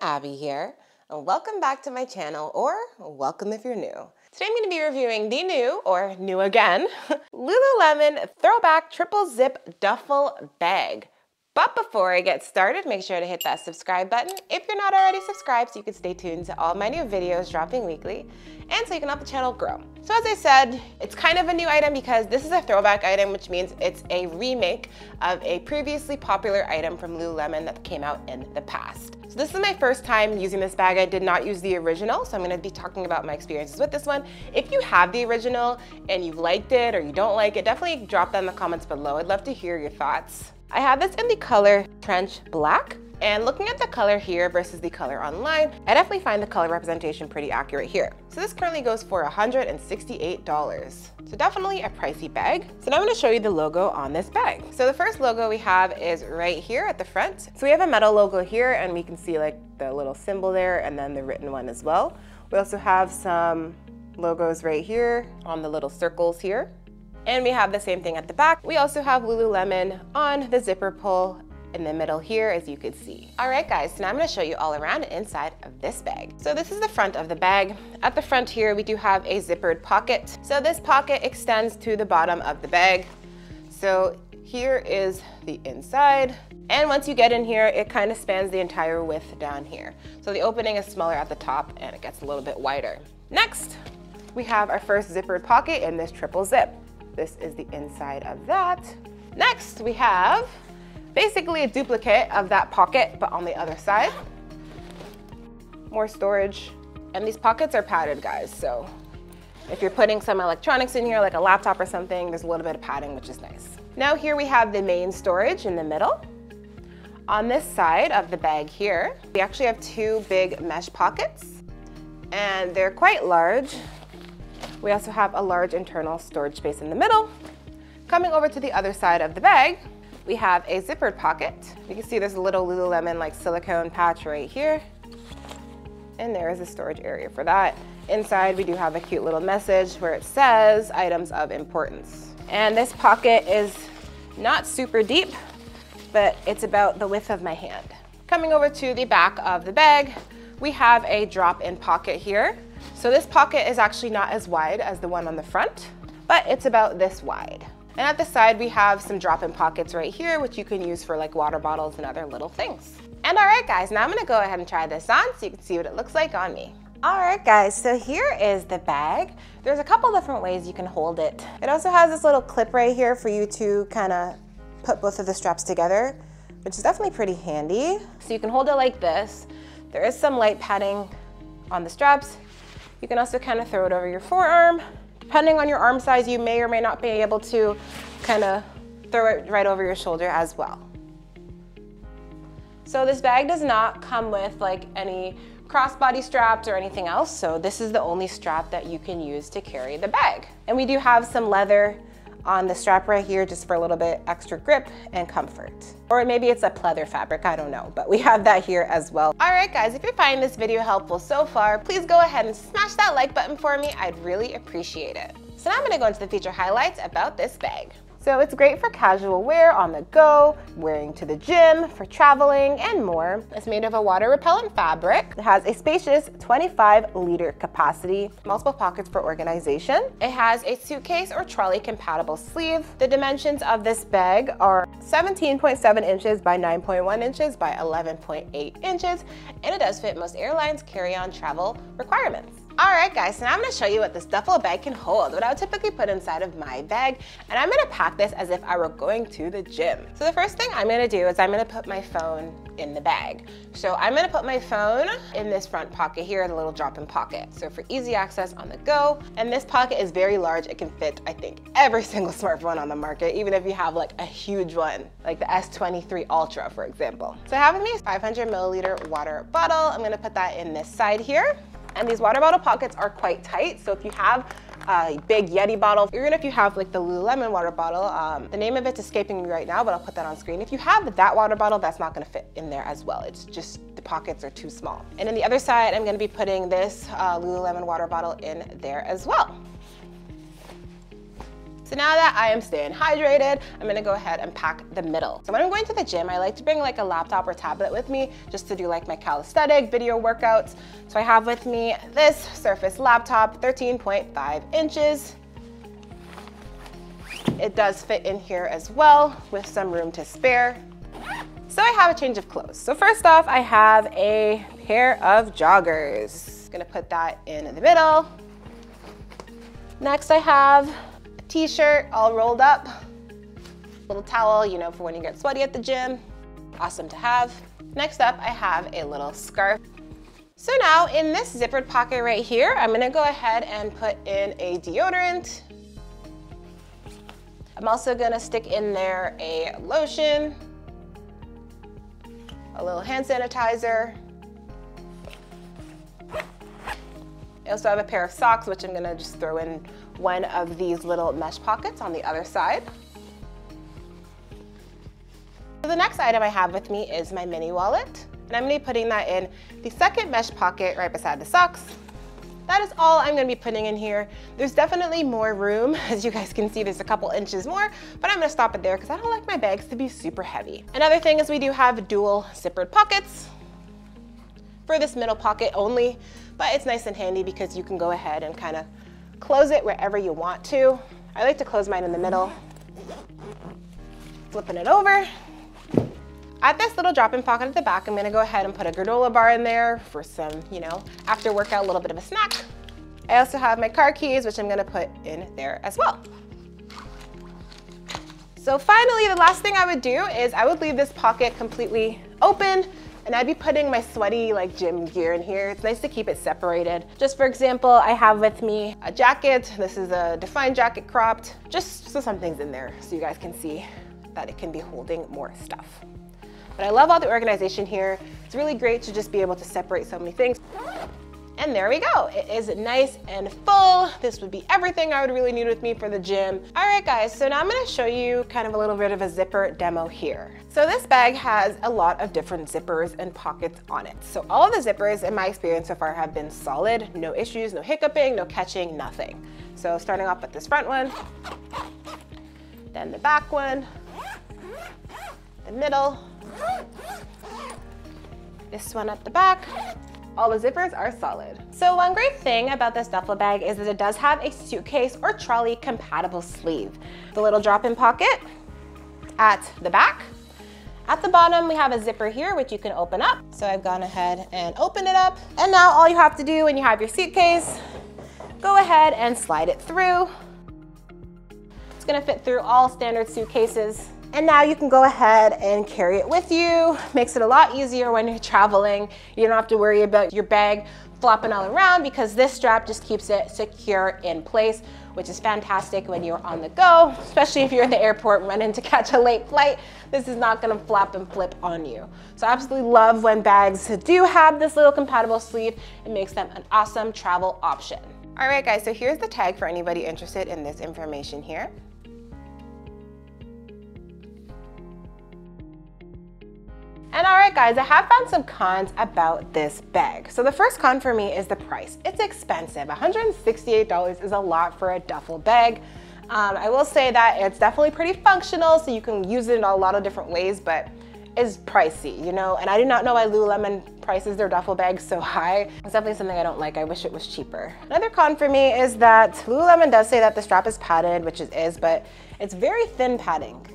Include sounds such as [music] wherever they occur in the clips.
Abby here, and welcome back to my channel, or welcome if you're new. Today I'm going to be reviewing the new, or new again, [laughs] Lululemon Throwback Triple Zip Duffel Bag. But before I get started, make sure to hit that subscribe button if you're not already subscribed so you can stay tuned to all my new videos dropping weekly and so you can help the channel grow. So as I said, it's kind of a new item because this is a throwback item, which means it's a remake of a previously popular item from Lululemon that came out in the past. So this is my first time using this bag. I did not use the original, so I'm gonna be talking about my experiences with this one. If you have the original and you've liked it or you don't like it, definitely drop that in the comments below. I'd love to hear your thoughts. I have this in the color Trench Black. And looking at the color here versus the color online, I definitely find the color representation pretty accurate here. So this currently goes for $168. So definitely a pricey bag. So now I'm gonna show you the logo on this bag. So the first logo we have is right here at the front. So we have a metal logo here and we can see like the little symbol there and then the written one as well. We also have some logos right here on the little circles here. And we have the same thing at the back. We also have Lululemon on the zipper pull in the middle here, as you could see. All right, guys, so now I'm gonna show you all around inside of this bag. So this is the front of the bag. At the front here, we do have a zippered pocket. So this pocket extends to the bottom of the bag. So here is the inside. And once you get in here, it kind of spans the entire width down here. So the opening is smaller at the top and it gets a little bit wider. Next, we have our first zippered pocket in this triple zip. This is the inside of that. Next, we have basically a duplicate of that pocket, but on the other side. More storage. And these pockets are padded, guys, so if you're putting some electronics in here, like a laptop or something, there's a little bit of padding, which is nice. Now here we have the main storage in the middle. On this side of the bag here, we actually have two big mesh pockets, and they're quite large. We also have a large internal storage space in the middle. Coming over to the other side of the bag, we have a zippered pocket. You can see there's a little Lululemon like silicone patch right here. And there is a storage area for that. Inside, we do have a cute little message where it says items of importance. And this pocket is not super deep, but it's about the width of my hand. Coming over to the back of the bag, we have a drop-in pocket here. So this pocket is actually not as wide as the one on the front, but it's about this wide. And at the side, we have some drop-in pockets right here, which you can use for like water bottles and other little things. And all right, guys, now I'm gonna go ahead and try this on so you can see what it looks like on me. All right, guys, so here is the bag. There's a couple different ways you can hold it. It also has this little clip right here for you to kind of put both of the straps together, which is definitely pretty handy. So you can hold it like this. There is some light padding on the straps. You can also kind of throw it over your forearm. Depending on your arm size, you may or may not be able to kind of throw it right over your shoulder as well. So this bag does not come with like any crossbody straps or anything else. So this is the only strap that you can use to carry the bag. And we do have some leather on the strap right here just for a little bit extra grip and comfort. Or maybe it's a pleather fabric, I don't know, but we have that here as well. All right guys, if you're finding this video helpful so far, please go ahead and smash that like button for me. I'd really appreciate it. So now I'm gonna go into the feature highlights about this bag. So it's great for casual wear on the go, wearing to the gym, for traveling, and more. It's made of a water repellent fabric. It has a spacious 25 liter capacity, multiple pockets for organization. It has a suitcase or trolley compatible sleeve. The dimensions of this bag are 17.7 inches by 9.1 inches by 11.8 inches, and it does fit most airlines carry-on travel requirements. All right guys, so now I'm gonna show you what this duffel bag can hold, what I would typically put inside of my bag, and I'm gonna pack this as if I were going to the gym. So the first thing I'm gonna do is I'm gonna put my phone in the bag. So I'm gonna put my phone in this front pocket here, the little drop-in pocket. So for easy access on the go, and this pocket is very large. It can fit, I think, every [laughs] single smartphone on the market, even if you have like a huge one, like the S23 Ultra, for example. So I have with me a 500 milliliter water bottle. I'm gonna put that in this side here. And these water bottle pockets are quite tight. So if you have a big Yeti bottle, even if you have like the Lululemon water bottle, um, the name of it's escaping me right now, but I'll put that on screen. If you have that water bottle, that's not gonna fit in there as well. It's just the pockets are too small. And in the other side, I'm gonna be putting this uh, Lululemon water bottle in there as well. So now that I am staying hydrated, I'm gonna go ahead and pack the middle. So when I'm going to the gym, I like to bring like a laptop or tablet with me just to do like my calisthenic video workouts. So I have with me this Surface laptop, 13.5 inches. It does fit in here as well with some room to spare. So I have a change of clothes. So first off, I have a pair of joggers. Gonna put that in the middle. Next I have t-shirt all rolled up. Little towel, you know, for when you get sweaty at the gym. Awesome to have. Next up, I have a little scarf. So now in this zippered pocket right here, I'm gonna go ahead and put in a deodorant. I'm also gonna stick in there a lotion, a little hand sanitizer. I also have a pair of socks, which I'm gonna just throw in one of these little mesh pockets on the other side. So the next item I have with me is my mini wallet. And I'm gonna be putting that in the second mesh pocket right beside the socks. That is all I'm gonna be putting in here. There's definitely more room. [laughs] As you guys can see, there's a couple inches more, but I'm gonna stop it there because I don't like my bags to be super heavy. Another thing is we do have dual zippered pockets for this middle pocket only, but it's nice and handy because you can go ahead and kind of Close it wherever you want to. I like to close mine in the middle. Flipping it over. At this little drop-in pocket at the back, I'm gonna go ahead and put a granola bar in there for some, you know, after workout, a little bit of a snack. I also have my car keys, which I'm gonna put in there as well. So finally, the last thing I would do is I would leave this pocket completely open and I'd be putting my sweaty like gym gear in here. It's nice to keep it separated. Just for example, I have with me a jacket. This is a defined jacket cropped, just so something's in there so you guys can see that it can be holding more stuff. But I love all the organization here. It's really great to just be able to separate so many things. And there we go. It is nice and full. This would be everything I would really need with me for the gym. All right, guys, so now I'm gonna show you kind of a little bit of a zipper demo here. So this bag has a lot of different zippers and pockets on it. So all of the zippers in my experience so far have been solid, no issues, no hiccuping, no catching, nothing. So starting off with this front one, then the back one, the middle, this one at the back, all the zippers are solid. So one great thing about this duffel bag is that it does have a suitcase or trolley compatible sleeve. The little drop-in pocket at the back. At the bottom, we have a zipper here, which you can open up. So I've gone ahead and opened it up. And now all you have to do when you have your suitcase, go ahead and slide it through. It's gonna fit through all standard suitcases. And now you can go ahead and carry it with you. Makes it a lot easier when you're traveling. You don't have to worry about your bag flopping all around because this strap just keeps it secure in place, which is fantastic when you're on the go, especially if you're at the airport running to catch a late flight. This is not gonna flap and flip on you. So I absolutely love when bags do have this little compatible sleeve. It makes them an awesome travel option. All right guys, so here's the tag for anybody interested in this information here. And all right guys, I have found some cons about this bag. So the first con for me is the price. It's expensive. $168 is a lot for a duffel bag. Um, I will say that it's definitely pretty functional, so you can use it in a lot of different ways, but is pricey, you know? And I do not know why Lululemon prices their duffel bags so high. It's definitely something I don't like. I wish it was cheaper. Another con for me is that Lululemon does say that the strap is padded, which it is, but it's very thin padding.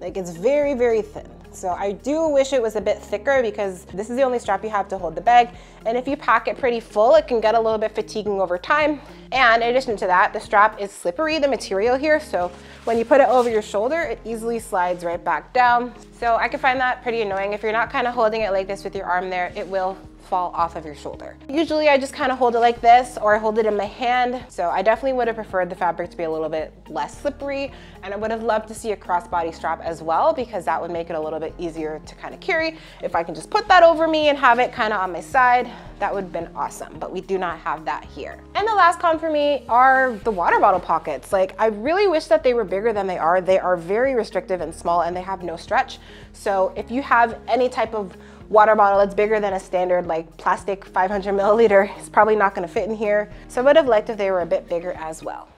Like it's very, very thin. So I do wish it was a bit thicker because this is the only strap you have to hold the bag. And if you pack it pretty full, it can get a little bit fatiguing over time. And in addition to that, the strap is slippery, the material here. So when you put it over your shoulder, it easily slides right back down. So I can find that pretty annoying. If you're not kind of holding it like this with your arm there, it will fall off of your shoulder. Usually I just kind of hold it like this or I hold it in my hand. So I definitely would have preferred the fabric to be a little bit less slippery and I would have loved to see a crossbody strap as well because that would make it a little bit easier to kind of carry. If I can just put that over me and have it kind of on my side, that would have been awesome, but we do not have that here. And the last con for me are the water bottle pockets. Like I really wish that they were bigger than they are. They are very restrictive and small and they have no stretch. So if you have any type of water bottle that's bigger than a standard like plastic 500 milliliter. [laughs] It's probably not gonna fit in here. So I would have liked if they were a bit bigger as well.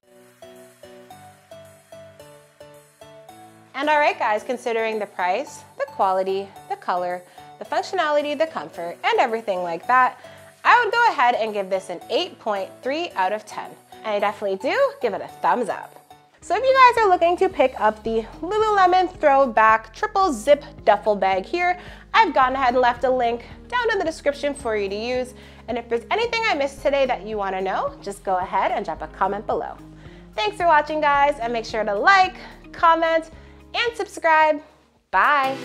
And all right guys, considering the price, the quality, the color, the functionality, the comfort, and everything like that, I would go ahead and give this an 8.3 out of 10. And I definitely do give it a thumbs up. So if you guys are looking to pick up the Lululemon Throwback Triple Zip Duffel Bag here, I've gone ahead and left a link down in the description for you to use. And if there's anything I missed today that you wanna know, just go ahead and drop a comment below. Thanks for watching guys, and make sure to like, comment, and subscribe. Bye.